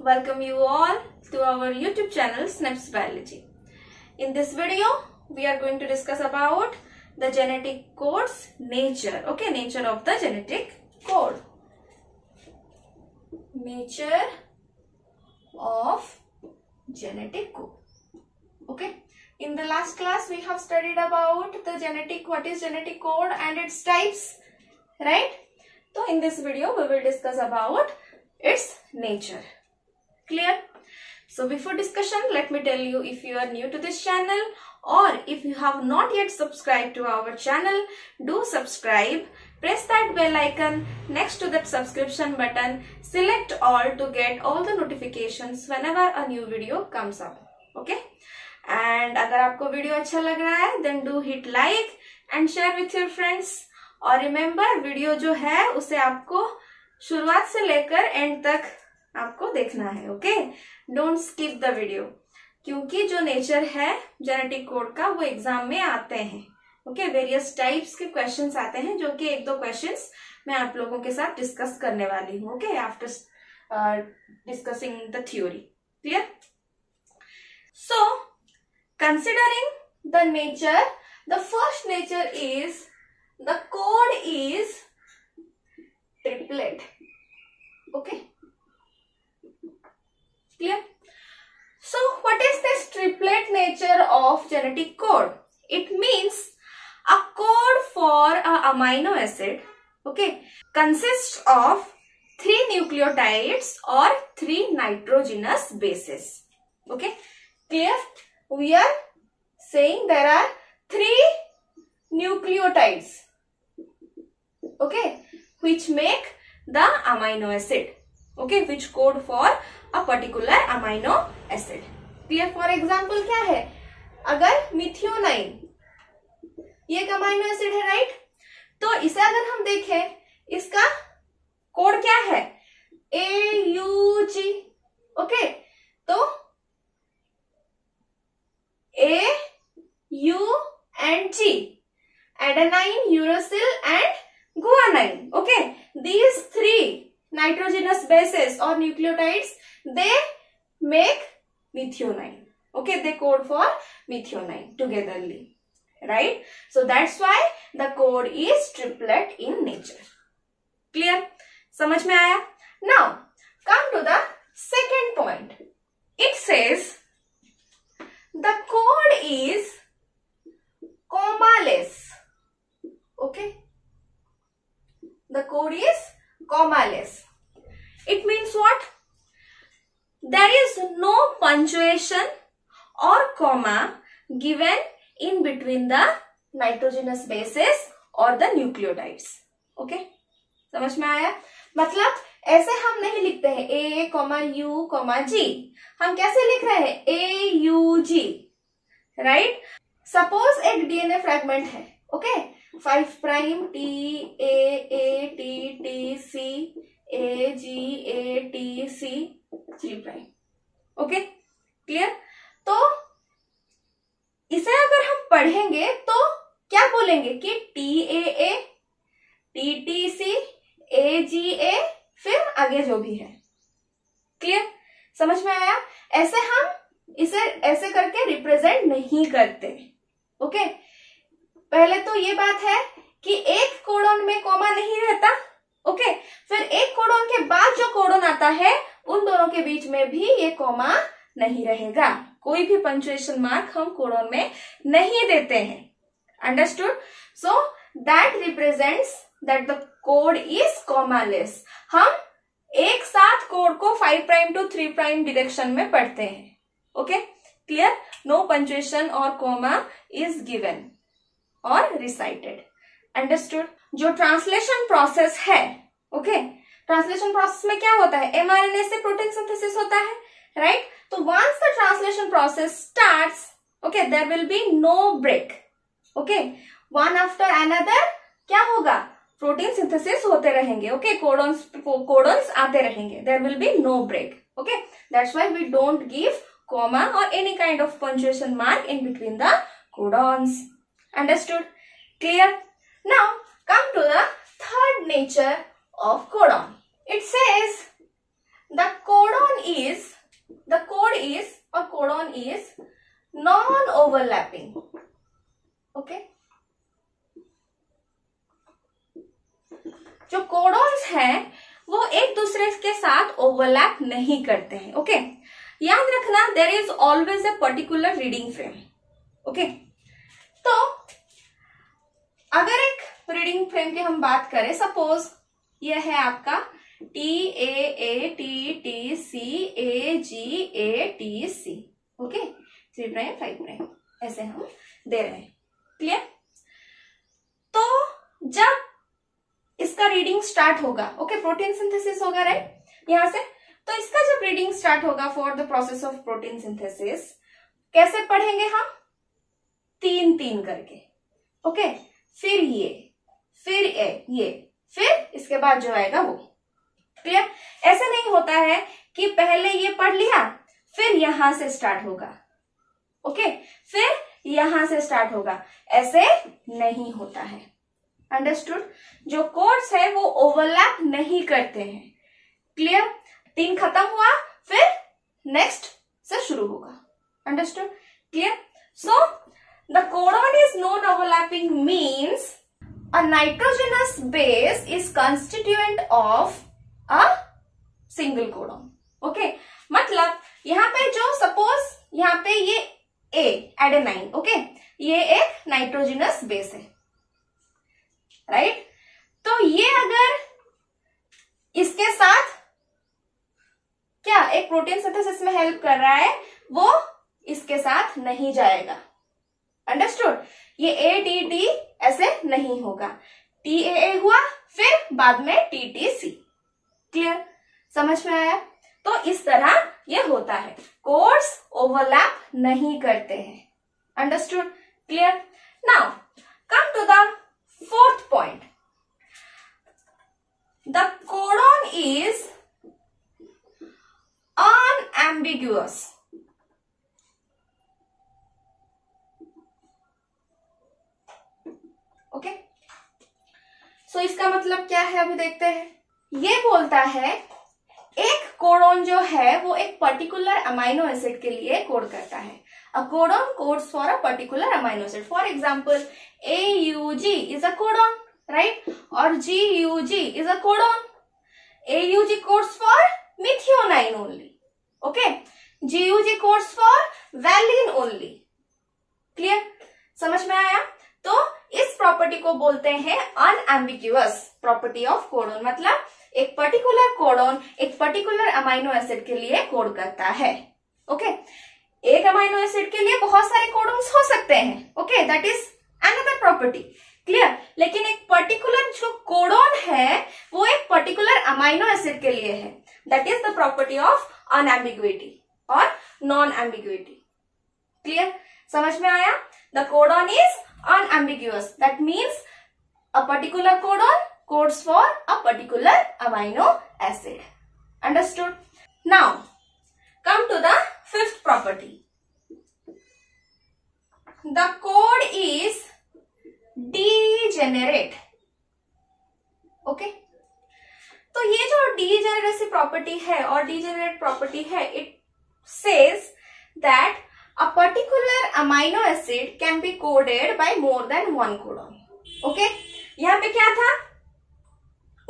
welcome you all to our YouTube channel Snips Biology. In this video, we are going to discuss about the genetic code's nature. Okay, nature of the genetic code. Nature of genetic code. Okay. In the last class, we have studied about the genetic, what is genetic code and its types, right? So in this video, we will discuss about its nature. Clear? So before discussion, let me tell you if you are new to this channel or if you have not yet subscribed to our channel, do subscribe. Press that bell icon next to that subscription button. Select all to get all the notifications whenever a new video comes up. Okay? And अगर आपको video अच्छा लग रहा है then do hit like and share with your friends. और remember video जो है उसे आपको शुरुआत से लेकर एंड तक आपको देखना है okay don't skip the video क्योंकि जो नेचर है जेनेटिक कोड का, वो एग्ज़ाम में आते हैं ओके वेरियस टाइप्स के क्वेश्चंस आते हैं, जो कि एक दो क्वेश्चंस मैं आप लोगों के साथ डिस्कस करने वाली हूँ okay after discussing the theory clear so considering the nature the first nature is the code is triplet, okay? Clear? So what is this triplet nature of genetic code? It means a code for a amino acid okay consists of three nucleotides or three nitrogenous bases okay? Clear? We are saying there are three nucleotides okay which make the amino acid okay which code for a particular amino acid clear for example क्या है अगर methionine ये एक amino acid है right तो इसे अगर हम देखें इसका कोड क्या है ए यू जी ओके तो A U and G adenine, uracil and guanine. Okay, these three nitrogenous bases or nucleotides, they make methionine. Okay, they code for methionine togetherly. Right? So that's why the code is triplet in nature. Clear? समझ में आया? Now, come to the second point. It says the code is commaless. Okay. The code is commaless. It means what? There is no punctuation or comma given in between the nitrogenous bases or the nucleotides. Okay. समझ में आया? मतलब ऐसे हम नहीं लिखते हैं A comma U comma G हम कैसे लिख रहे हैं? A U G right suppose एक डीएनए फ्रेगमेंट है okay five prime T A A T T C A G A T C three prime okay clear तो इसे अगर हम पढ़ेंगे तो क्या बोलेंगे कि T A A, T T C, A G A, फिर आगे जो भी है। क्लियर समझ में आया? ऐसे हम इसे, ऐसे करके रिप्रेजेंट नहीं करते। ओके पहले तो ये बात है कि एक कोडोन में कोमा नहीं रहता। ओके फिर एक कोडोन के बाद जो कोडोन आता है, उन दोनों के बीच में भी ये कोमा नहीं रहेगा। कोई भी पंचुएशन मार्क हम कोडोन में नहीं देते हैं। Understood so that represents that the code is commaless हम एक साथ कोड को five prime to three prime direction में पढ़ते हैं। ओके क्लियर नो पंचुएशन और कोमा इज़ गिवन और रिसाइटेड अंडरस्टूड जो ट्रांसलेशन प्रोसेस है ओके ट्रांसलेशन प्रोसेस में क्या होता है? एमआरएनए से प्रोटीन सिंथेसिस होता है। right? तो once the translation process starts okay there will be no break okay one after another क्या होगा प्रोटीन सिंथेसिस होते रहेंगे ओके कोडोन्स कोडोन्स आते रहेंगे there will be no break okay that's why we don't give comma or any kind of punctuation mark in between the codons. Understood? Clear? Now, come to the third nature of codon. It says the codon is the code is, or codon is non overlapping okay? जो codons हैं, वो एक दूसरे के साथ overlap नहीं करते हैं ओके okay? याद रखना there is always a particular reading frame okay तो अगर एक रीडिंग फ्रेम की हम बात करें सपोज़ यह है आपका T A A T T C A G A T C okay three prime five prime ऐसे हम दे रहे हैं। क्लियर तो जब इसका रीडिंग स्टार्ट होगा ओके प्रोटीन सिंथेसिस होगा राइट यहाँ से। तो इसका जब रीडिंग स्टार्ट होगा for the process of protein synthesis कैसे पढ़ेंगे हम? तीन तीन करके। ओके फिर ये, फिर ए, ये, फिर इसके बाद जो आएगा वो। क्लियर? ऐसे नहीं होता है कि पहले ये पढ़ लिया, फिर यहाँ से स्टार्ट होगा। ओके फिर यहाँ से स्टार्ट होगा। ऐसे नहीं होता है। अंडरस्टूड जो कोर्स है, वो ओवरलैप नहीं करते हैं। क्लियर तीन खत्म हुआ, फिर नेक्स्ट से शुरू होगा। Understood clear so the codon is non overlapping means a nitrogenous base is constituent of a single codon okay मतलब यहाँ पे जो सपोज़ यहाँ पे ये ए एडेनाइन ओके ये एक नाइट्रोजनस बेस है. Right right? तो ये अगर इसके साथ क्या एक प्रोटीन सिंथेसिस में हेल्प कर रहा है, वो इसके साथ नहीं जाएगा. अंडरस्टूड ये ए टी टी ऐसे नहीं होगा. टी ए हुआ, फिर बाद में टी टी सी क्लियर समझ में आया? तो इस तरह ये होता है। कोर्स ओवरलैप नहीं करते हैं। Understood clear now come to the Fourth point. The codon is unambiguous. Okay? So इसका मतलब क्या है? अभी देखते हैं। ये बोलता है, एक कोडोन जो है, वो एक पर्टिकुलर अमाइनो एसिड के लिए कोड करता है। A codon code for a particular amino acid for example A U G is a codon right और G U G is a codon A U G codes for methionine only okay G U G codes for valine only clear समझ में आया? तो इस property को बोलते हैं अनएम्बिग्यूअस property of codon मतलब एक पर्टिकुलर कोडोन एक पर्टिकुलर अमाइनो एसिड के लिए कोड करता है। Okay okay? एक अमाइनो एसिड के लिए बहुत सारे कोडोन्स हो सकते हैं। Okay that is another property clear लेकिन एक पर्टिकुलर जो कोडोन है, वो एक पर्टिकुलर अमाइनो एसिड के लिए है। That is the property of unambiguity और नॉन एम्बिग्विटी क्लियर समझ में आया? The codon is unambiguous that means a particular codon codes for a particular amino acid understood now Come to the fifth property. The code is degenerate. Okay. तो ये जो degeneracy property है और degenerate property है it says that a particular amino acid can be coded by more than one codon okay यहाँ पे क्या था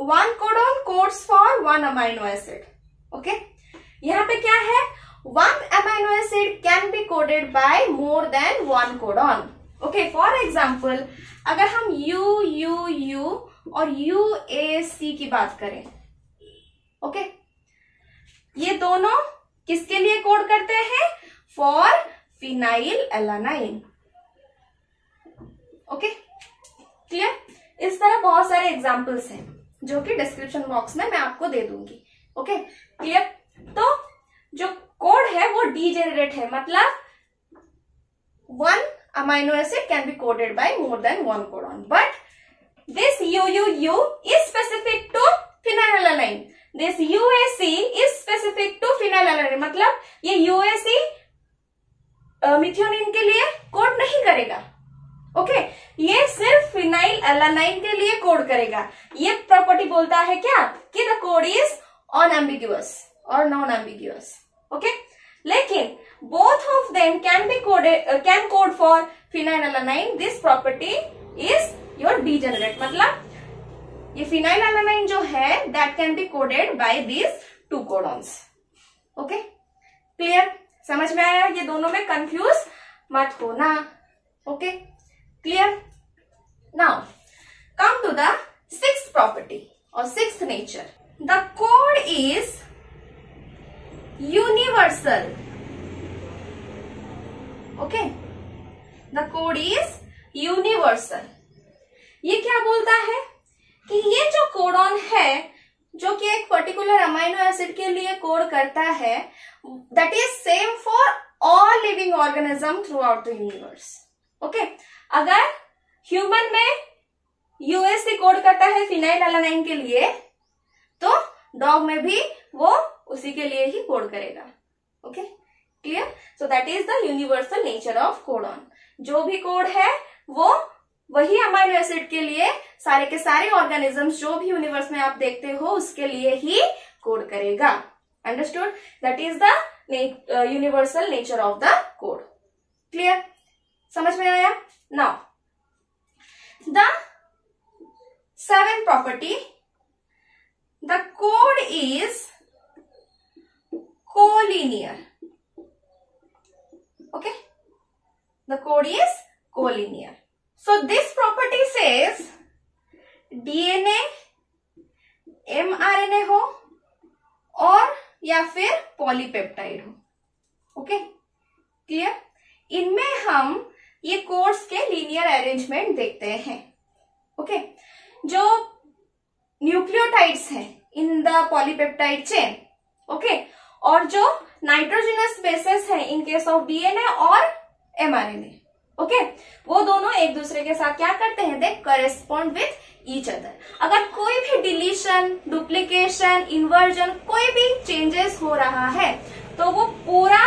one codon codes for one amino acid okay यहाँ पे क्या है? One amino acid can be coded by more than one codon okay for example अगर हम यू यू यू और यू ए सी की बात करें ओके okay? ये दोनों किसके लिए कोड करते हैं? For phenyl alanine okay clear इस तरह बहुत सारे एग्जाम्पल्स हैं। जो कि डिस्क्रिप्शन बॉक्स में मैं आपको दे दूँगी। ओके क्लियर तो जो कोड है वो डीजेनरेट है। मतलब one amino acid can be coded by more than one codon but this U U U is specific to phenylalanine this UAC is specific to phenylalanine मतलब ये यूएसी मिथियोनिन के लिए कोड नहीं करेगा। Okay okay? ये सिर्फ़ phenyl alanine के लिए कोड करेगा। ये प्रॉपर्टी बोलता है क्या? कि the code is unambiguous और नॉन एम्बिग्यूअस ओके? लेकिन both of them can be coded can code for phenyl this property is your degenerate मतलब ये फिनाइल एलानाइन जो है that can be coded by this two codons okay? Clear समझ में आया? ये दोनों में कंफ्यूज मत होना, okay? Clear now come to the six property और six nature the code is universal okay the code is universal ये क्या बोलता है? कि ये जो कोडॉन है, जो कि एक पर्टिकुलर अमाइनो एसिड के लिए कोड करता है that is same for all living organism throughout the universe okay अगर ह्यूमन में यूएससी कोड करता है फिनाइल एलानाइन के लिए तो डॉग में भी वो उसी के लिए ही कोड करेगा। Okay clear so that is the universal nature of codon जो भी कोड है, वो वही अमाइनो एसिड के लिए सारे के सारे ऑर्गेनिजम्स जो भी यूनिवर्स में आप देखते हो, उसके लिए ही कोड करेगा। Understood that is the universal nature of the code clear समझ में आया? Now the seven property the code is collinear. Okay? The code is collinear. So, this property says DNA mRNA हो और या फिर पॉलीपेप्टाइड हो। Okay clear इनमें हम ये कोड्स के लीनियर अरेंजमेंट देखते हैं ओके जो न्यूक्लियोटाइड्स हैं in the polypeptide chain okay और जो नाइट्रोजिनस बेसिस है इन केस ऑफ़ डीएनए और एमआरएनए ओके वो दोनों एक दूसरे के साथ क्या करते हैं? They correspond with each other अगर कोई भी डिलीशन डुप्लीकेशन इन्वर्जन कोई भी चेंजेस हो रहा है तो वो पूरा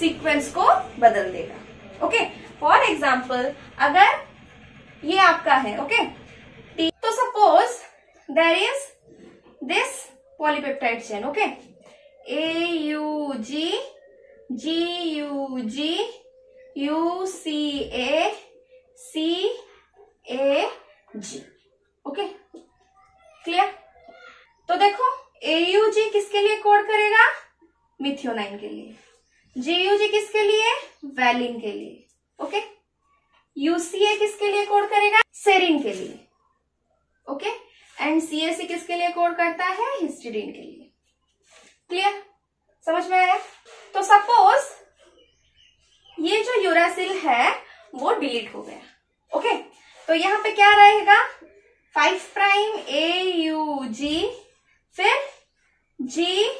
सीक्वेंस को बदल देगा ओके फॉर एग्ज़ाम्पल अगर ये आपका है ओके okay? तो suppose there is this polypeptide chain okay A U G G U G U C A C A G okay clear तो देखो ए यू जी किसके लिए कोड करेगा? मिथियोनाइन के लिए। जी यू जी किसके लिए? वैलिन के लिए। ओके? यूसीए किसके लिए कोड करेगा? सेरिन के लिए। ओके? एंड सीएसी किसके लिए कोड करता है? हिस्टीडीन के लिए। क्लियर समझ में आया? तो सपोज़ ये जो यूरासिल है, वो डिलीट हो गया। ओके? तो यहाँ पे क्या रहेगा? Five prime A U G फिर G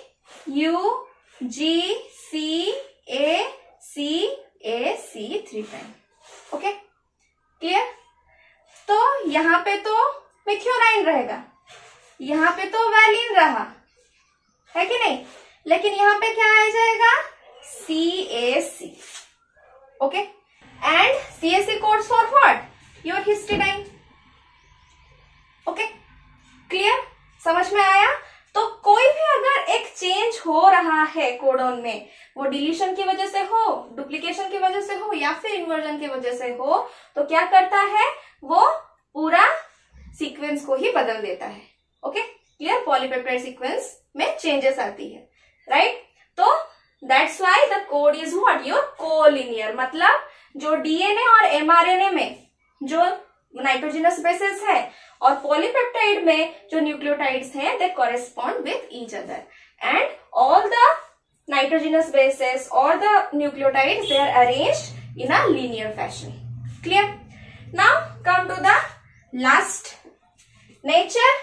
U G C A C A C three prime okay clear तो यहाँ पे तो मिथ्योनाइन रहेगा। यहाँ पे तो वैलिन रहा। है कि नहीं? लेकिन यहाँ पे क्या आ जाएगा? C A C okay and C S C course for what your history time okay clear समझ में आया? तो कोई भी अगर एक चेंज हो रहा है कोडोन में, वो डिलीशन की वजह से हो डुप्लीकेशन की वजह से हो, या फिर इन्वर्जन की वजह से हो तो क्या करता है? वो पूरा सीक्वेंस को ही बदल देता है। ओके क्लियर पॉलीपेप्टाइड सीक्वेंस में चेंजेस आती है। राइट तो that's why the code is what your colinear मतलब जो डीएनए और एमआरएनए में, जो नाइट्रोजिनस बेसिस है और पॉलीपेप्टाइड में जो न्यूक्लियोटाइड्स हैं they correspond with each other and all the nitrogenous bases और the nucleotide they are arrange in a linear fashion clear now come to the last nature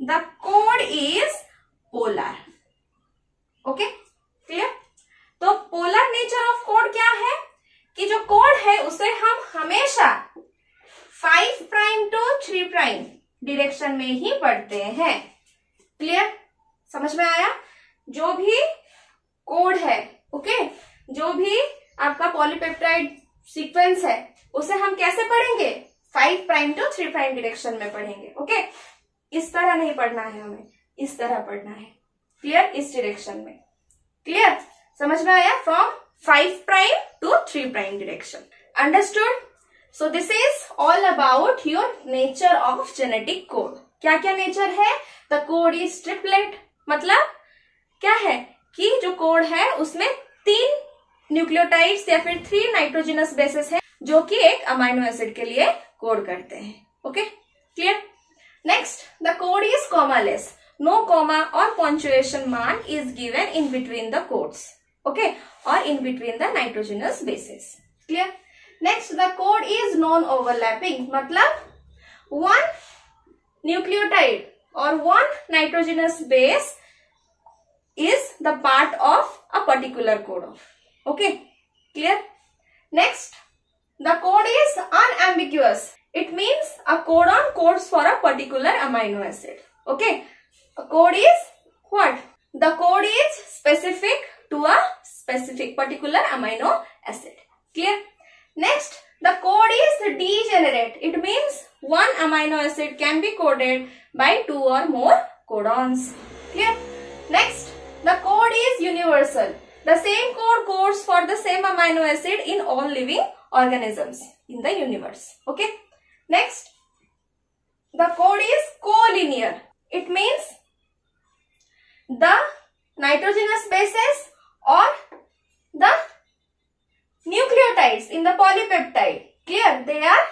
the code is polar okay clear तो polar nature of code क्या है? कि जो code है उसे हम हमेशा five prime to three prime direction में ही पढ़ते हैं। क्लियर समझ में आया? जो भी कोड है ओके जो भी आपका पॉलीपेप्टाइड सीक्वेंस है, उसे हम कैसे पढ़ेंगे? Five prime to three prime direction में पढ़ेंगे ओके इस तरह नहीं पढ़ना है हमें, इस तरह पढ़ना है। क्लियर इस डिरेक्शन में। क्लियर समझ में आया? From five prime to three prime direction understood so this is all about your nature of genetic code क्या क्या नेचर है द कोड इज़ ट्रिपलेट मतलब क्या है कि जो कोड है उसमें तीन न्यूक्लियोटाइड्स या फिर थ्री नाइट्रोजिनस बेसिस है जो कि एक अमाइनो एसिड के लिए कोड करते हैं okay clear next the code is commaless no comma और punctuation mark is given in between the codes okay or in between the nitrogenous bases. Clear? Next the code is non overlapping matlab one nucleotide or one nitrogenous base is the part of a particular codon okay clear? Next the code is unambiguous. It means a codon codes for a particular amino acid. Okay a code is what? The code is specific to a specific particular amino acid. Clear? Next, the code is degenerate. It means one amino acid can be coded by two or more codons. Clear? Next, the code is universal. The same code codes for the same amino acid in all living organisms in the universe. Okay. Next, the code is collinear. It means the nitrogenous bases or the nucleotides in the polypeptide. Clear? They are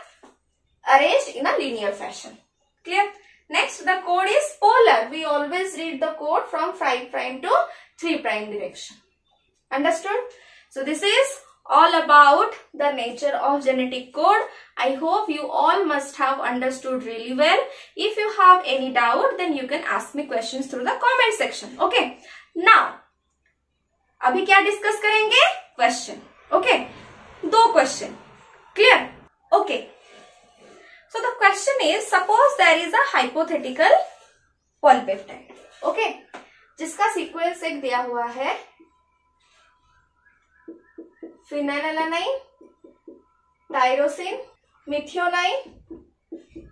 arranged in a linear fashion. Clear? Next, the code is polar. We always read the code from 5 prime to 3 prime direction. Understood? So, this is all about the nature of genetic code. I hope you all must have understood really well. If you have any doubt, then you can ask me questions through the comment section. Okay. Now, अभी क्या discuss करेंगे? Question okay दो question clear okay so the question is suppose there is a hypothetical polypeptide. Okay. जिसका sequence एक दिया हुआ है। Phenylalanine tyrosine methionine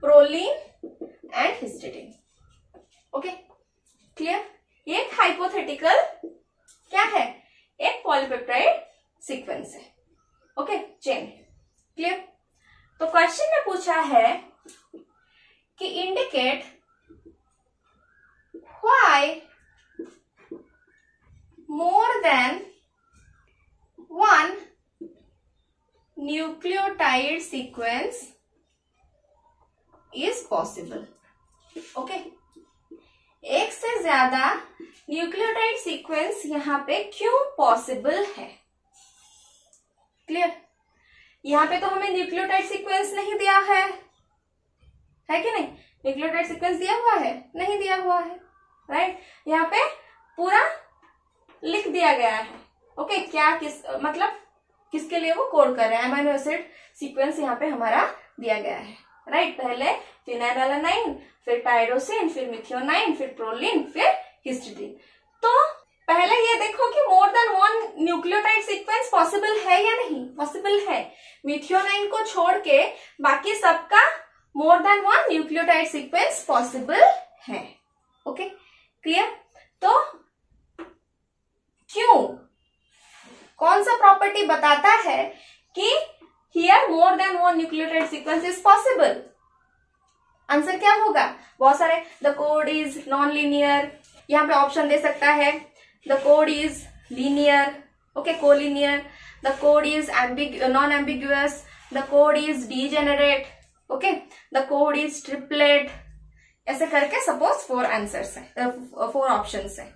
proline and histidine okay clear ये हाइपोथेटिकल क्या है? एक पॉलीपेप्टाइड सीक्वेंस है। ओके चेन क्लियर तो क्वेश्चन में पूछा है कि indicate why more than one nucleotide sequence is possible okay एक से ज़्यादा न्यूक्लियोटाइड सीक्वेंस यहाँ पे क्यों पॉसिबल है? क्लियर यहाँ पे तो हमें न्यूक्लियोटाइड सीक्वेंस नहीं दिया है। है कि नहीं? न्यूक्लियोटाइड सीक्वेंस दिया हुआ है? नहीं दिया हुआ है। राइट यहाँ पे पूरा लिख दिया गया है। ओके क्या किस मतलब किसके लिए वो कोड कर रहे हैं? अमाइनो एसिड सीक्वेंस यहाँ पे हमारा दिया गया है। राइट पहले फिनाइलानाइन, फिर टायरोसिन फिर मिथियोनाइन फिर प्रोलिन फिर हिस्टिडीन तो पहले ये देखो कि more than one nucleotide sequence possible है या नहीं? पॉसिबल है. मिथियोनाइन को छोड़ के बाकी सबका more than one nucleotide sequence possible है. ओके क्लियर तो क्यों? कौन सा प्रॉपर्टी बताता है कि here more than one nucleotide sequence is possible answer क्या होगा? बहुत सारे the code is non linear यहाँ पे ऑप्शन दे सकता है the code is linear okay colinear the code is ambig non ambiguous the code is degenerate okay the code is triplet ऐसे करके सपोज़ फोर आंसर है फोर ऑप्शन है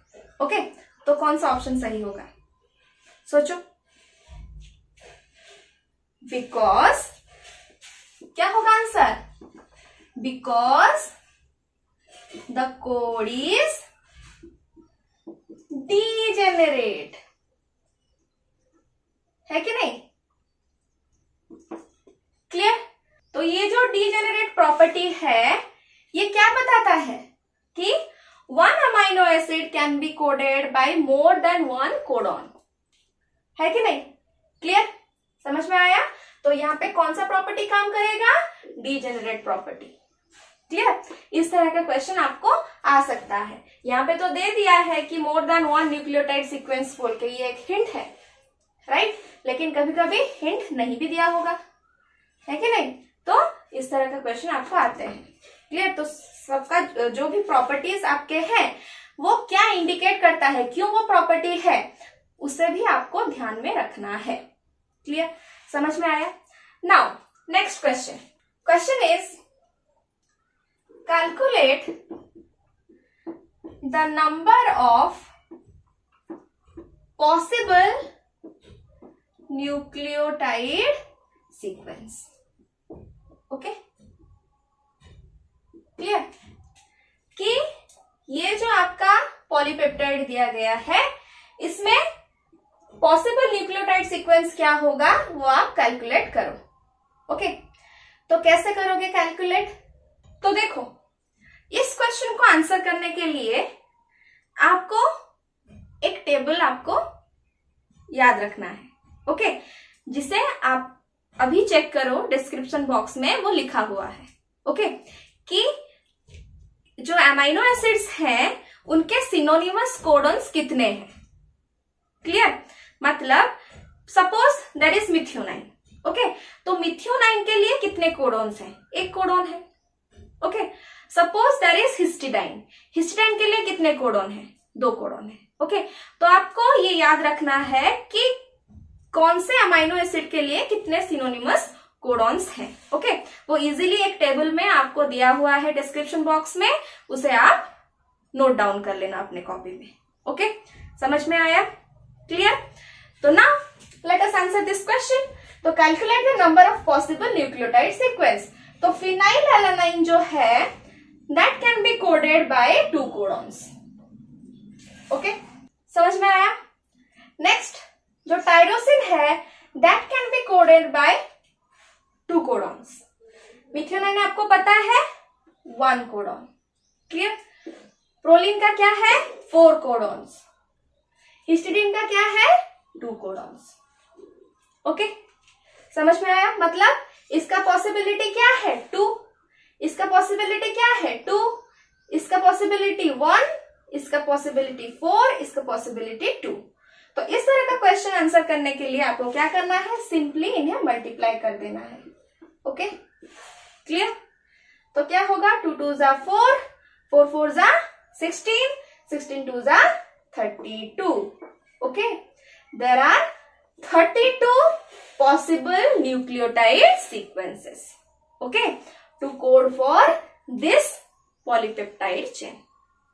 okay तो कौन सा ऑप्शन सही होगा? सोचो। बिकॉज़ क्या होगा answer because the code is degenerate है कि नहीं? क्लियर तो ये जो डीजेनरेट प्रॉपर्टी है, ये क्या बताता है? कि one amino acid can be coded by more than one codon है कि नहीं? क्लियर समझ में आया? तो यहाँ पे कौन सा प्रॉपर्टी काम करेगा? डीजेनरेट प्रॉपर्टी क्लियर इस तरह का क्वेश्चन आपको आ सकता है। यहाँ पे तो दे दिया है कि more than one nucleotide sequence बोल के ये एक हिंट है राइट लेकिन कभी कभी हिंट नहीं भी दिया होगा, है कि नहीं? तो इस तरह का क्वेश्चन आपको आते हैं। क्लियर तो सबका जो भी प्रॉपर्टीज़ आपके हैं, वो क्या इंडिकेट करता है? क्यों वो प्रॉपर्टी है? उसे भी आपको ध्यान में रखना है। क्लियर समझ में आया? Now next question question is calculate the number of possible nucleotide sequence okay clear कि ये जो आपका पॉलीपेप्टाइड दिया गया है, इसमें पॉसिबल न्यूक्लियोटाइड सीक्वेंस क्या होगा, वो आप कैलकुलेट करो। Okay okay? तो कैसे करोगे कैलकुलेट तो देखो, इस क्वेश्चन को आंसर करने के लिए आपको एक टेबल आपको याद रखना है ओके जिसे आप अभी चेक करो डिस्क्रिप्शन बॉक्स में वो लिखा हुआ है ओके कि जो एमाइनो एसिड्स हैं, उनके सिनोनिमस कोडन्स कितने हैं? क्लियर मतलब suppose there is methionine okay तो मिथ्योनाइन के लिए कितने कोडोन्स हैं? एक कोडोन है। Okay suppose there is histidine histidine के लिए कितने कोडोन है? दो कोडोन है. Okay okay? तो आपको ये याद रखना है कि कौन से अमाइनो एसिड के लिए कितने सिनोनिमस कोडॉन्स हैं? Okay okay? वो इजीली एक टेबल में आपको दिया हुआ है डिस्क्रिप्शन बॉक्स में. उसे आप नोट डाउन कर लेना अपने कॉपी में. Okay okay? समझ में आया? क्लियर तो ना let us answer this question तो calculate the number of possible nucleotide sequence तो फिनाइल एलानाइन जो है that can be coded by two codons okay समझ में आया? नेक्स्ट जो टाइरोसिन है that can be coded by two codons methionine आपको पता है वन कोडॉन क्लियर प्रोलिन का क्या है? फोर कोडॉन्स हिस्टिडिन का क्या है? टू कोडॉन्स ओके समझ में आया? मतलब इसका पॉसिबिलिटी क्या है? टू इसका पॉसिबिलिटी क्या है? टू इसका पॉसिबिलिटी वन इसका पॉसिबिलिटी फोर इसका पॉसिबिलिटी टू तो इस तरह का क्वेश्चन आंसर करने के लिए आपको क्या करना है? सिंपली इन्हें मल्टीप्लाई कर देना है। ओके क्लियर तो क्या होगा? टू टू जा फोर फोर फोर जा सिक्सटीन सिक्सटीन टू जा thirty two okay there are thirty two possible nucleotide sequences okay to code for this polypeptide chain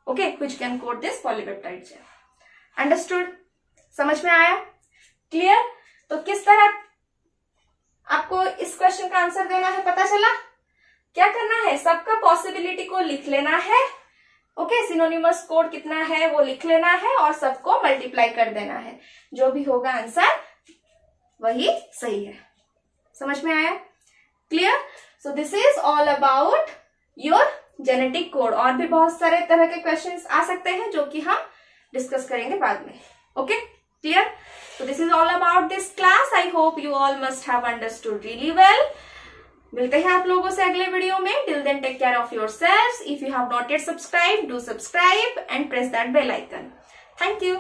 okay which can code this polypeptide chain understood समझ में आया? Clear तो किस तरह आपको इस क्वेश्चन का आंसर देना है पता चला? क्या करना है? सबका पॉसिबिलिटी को लिख लेना है। ओके सिनोनिमस कोड कितना है वो लिख लेना है और सबको मल्टीप्लाई कर देना है। जो भी होगा आंसर वही सही है। समझ में आया? Clear so this is all about your genetic code और भी बहुत सारे तरह के क्वेश्चन आ सकते हैं जो कि हम डिस्कस करेंगे बाद में। Okay clear so this is all about this class I hope you all must have understood really well. मिलते हैं आप लोगों से अगले वीडियो में। Till then take care of yourself if you have not yet subscribe do subscribe and press that bell icon thank you